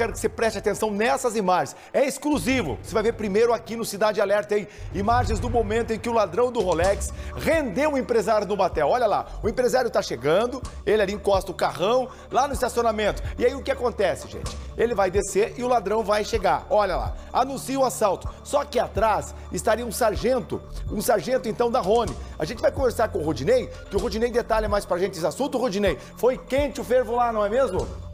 quero que você preste atenção nessas imagens. É exclusivo. Você vai ver primeiro aqui no Cidade Alerta, hein? Imagens do momento em que o ladrão do Rolex rendeu o empresário no Batel. Olha lá, o empresário está chegando, ele ali encosta o carrão lá no estacionamento. E aí o que acontece, gente? Ele vai descer e o ladrão vai chegar. Olha lá, anuncia o assalto. Só que atrás estaria um sargento, um sargento então da Rony. A gente vai conversar com o Rodinei, que o Rodinei detalha mais pra gente esse assunto. Rodinei, foi quente o fervo lá, não é mesmo?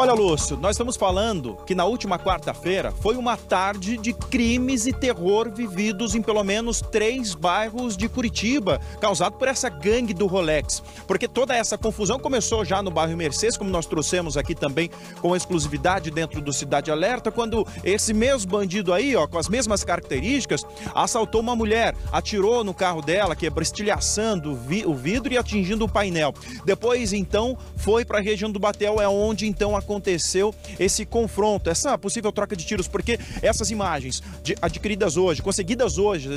Olha, Lúcio, nós estamos falando que na última quarta-feira foi uma tarde de crimes e terror vividos em pelo menos três bairros de Curitiba, causado por essa gangue do Rolex. Porque toda essa confusão começou já no bairro Mercedes, como nós trouxemos aqui também com exclusividade dentro do Cidade Alerta, quando esse mesmo bandido aí, ó, com as mesmas características, assaltou uma mulher, atirou no carro dela, quebrou, estilhaçando o vidro e atingindo o painel. Depois, então, foi para a região do Batel, é onde então aconteceu esse confronto, essa possível troca de tiros, porque essas imagens de, adquiridas hoje, conseguidas hoje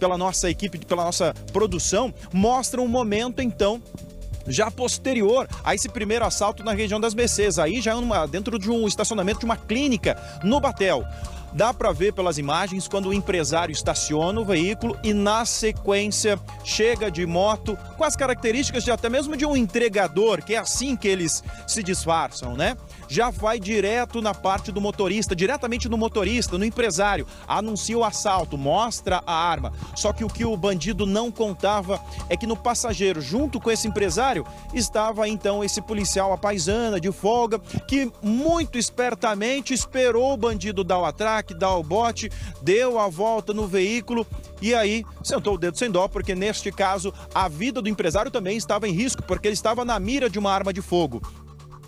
pela nossa equipe, pela nossa produção, mostram o momento então já posterior a esse primeiro assalto na região das BCs, aí já uma, dentro de um estacionamento de uma clínica no Batel. Dá para ver pelas imagens quando o empresário estaciona o veículo e na sequência chega de moto com as características de até mesmo de um entregador, que é assim que eles se disfarçam, né? Já vai direto na parte do motorista, diretamente no motorista, no empresário, anuncia o assalto, mostra a arma. Só que o que o bandido não contava é que no passageiro, junto com esse empresário, estava então esse policial a paisana de folga que muito espertamente esperou o bandido dar o atraque ataque, dá o bote, deu a volta no veículo e aí sentou o dedo sem dó, porque neste caso a vida do empresário também estava em risco, porque ele estava na mira de uma arma de fogo.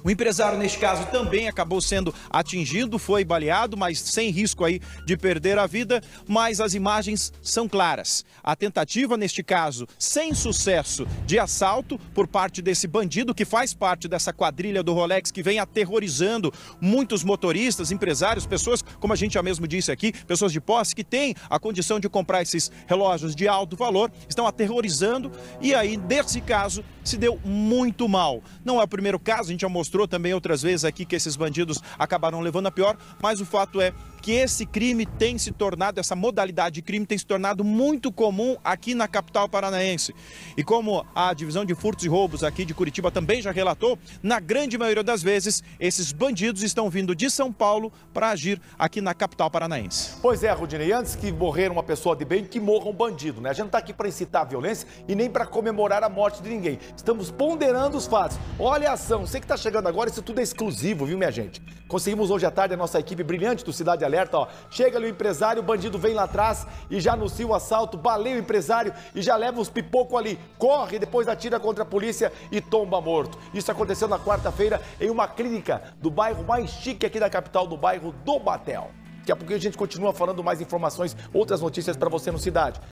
O empresário, neste caso, também acabou sendo atingido, foi baleado, mas sem risco aí de perder a vida. Mas as imagens são claras. A tentativa, neste caso, sem sucesso, de assalto por parte desse bandido que faz parte dessa quadrilha do Rolex que vem aterrorizando muitos motoristas, empresários, pessoas, como a gente já mesmo disse aqui, pessoas de posse que têm a condição de comprar esses relógios de alto valor, estão aterrorizando. E aí, nesse caso, se deu muito mal. Não é o primeiro caso, a gente já mostrou mostrou também outras vezes aqui que esses bandidos acabaram levando a pior, mas o fato é que esse crime tem se tornado, essa modalidade de crime tem se tornado muito comum aqui na capital paranaense. E como a divisão de furtos e roubos aqui de Curitiba também já relatou, na grande maioria das vezes, esses bandidos estão vindo de São Paulo para agir aqui na capital paranaense. Pois é, Rudinei, antes que morrer uma pessoa de bem, que morra um bandido, né? A gente não está aqui para incitar a violência e nem para comemorar a morte de ninguém. Estamos ponderando os fatos. Olha a ação, você que está chegando agora, isso tudo é exclusivo, viu, minha gente? Conseguimos hoje à tarde a nossa equipe brilhante do Cidade Alerta ó. Chega ali o empresário, o bandido vem lá atrás e já anuncia o assalto, baleia o empresário e já leva os pipocos ali. Corre, depois atira contra a polícia e tomba morto. Isso aconteceu na quarta-feira em uma clínica do bairro mais chique aqui da capital, do bairro do Batel. Daqui a pouco a gente continua falando mais informações, outras notícias para você no Cidade.